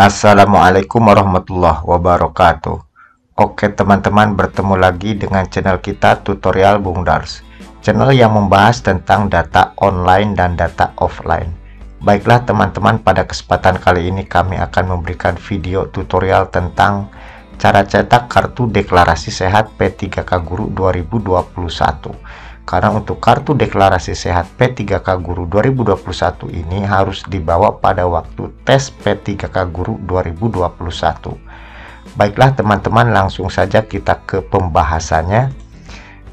Assalamualaikum warahmatullahi wabarakatuh. Oke teman-teman bertemu lagi dengan channel kita tutorial Bung Dars. Channel yang membahas tentang data online dan data offline. Baiklah teman-teman pada kesempatan kali ini kami akan memberikan video tutorial tentang Cara cetak kartu deklarasi sehat P3K Guru 2021 karena untuk kartu deklarasi sehat P3K Guru 2021 ini harus dibawa pada waktu tes P3K Guru 2021 baiklah teman-teman langsung saja kita ke pembahasannya.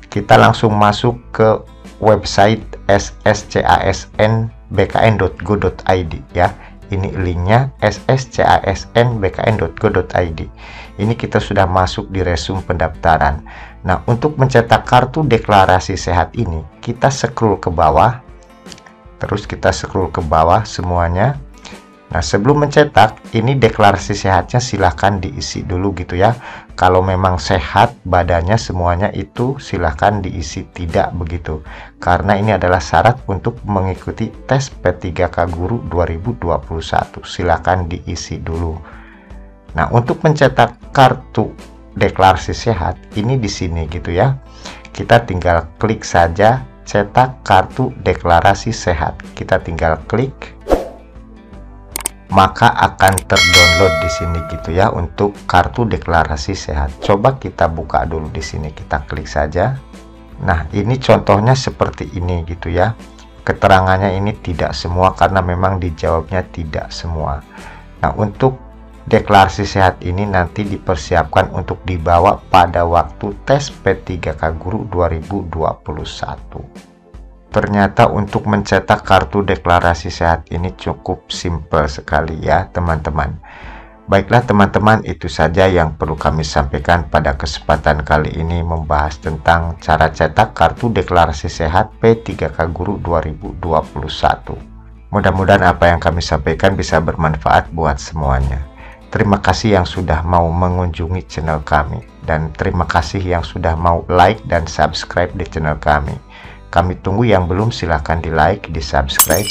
Kita langsung masuk ke website sscasnbkn.go.id ya ini linknya sscasnbkn.go.id ini kita sudah masuk di resume pendaftaran. Nah untuk mencetak kartu deklarasi sehat ini kita scroll ke bawah. Terus kita scroll ke bawah semuanya Nah, sebelum mencetak, ini deklarasi sehatnya silahkan diisi dulu gitu ya. Kalau memang sehat badannya semuanya itu silahkan diisi tidak begitu. Karena ini adalah syarat untuk mengikuti tes P3K Guru 2021. Silahkan diisi dulu. Nah, untuk mencetak kartu deklarasi sehat, ini di sini gitu ya. Kita tinggal klik saja cetak kartu deklarasi sehat. Kita tinggal klik maka akan terdownload di sini gitu ya untuk kartu deklarasi sehat. Coba kita buka dulu di sini, kita klik saja. Nah, ini contohnya seperti ini gitu ya. Keterangannya ini tidak semua karena memang dijawabnya tidak semua. Nah, untuk deklarasi sehat ini nanti dipersiapkan untuk dibawa pada waktu tes P3K Guru 2021. Ternyata untuk mencetak kartu deklarasi sehat ini cukup simpel sekali ya teman-teman. Baiklah teman-teman itu saja yang perlu kami sampaikan pada kesempatan kali ini membahas tentang cara cetak kartu deklarasi sehat P3K Guru 2021. Mudah-mudahan apa yang kami sampaikan bisa bermanfaat buat semuanya. Terima kasih yang sudah mau mengunjungi channel kami dan terima kasih yang sudah mau like dan subscribe di channel kami. Kami tunggu yang belum silahkan di like, di subscribe,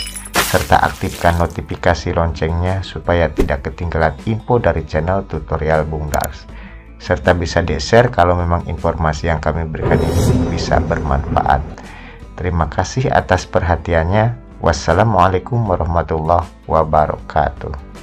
serta aktifkan notifikasi loncengnya supaya tidak ketinggalan info dari channel tutorial Bung Dars. Serta bisa di-share kalau memang informasi yang kami berikan ini bisa bermanfaat. Terima kasih atas perhatiannya. Wassalamualaikum warahmatullahi wabarakatuh.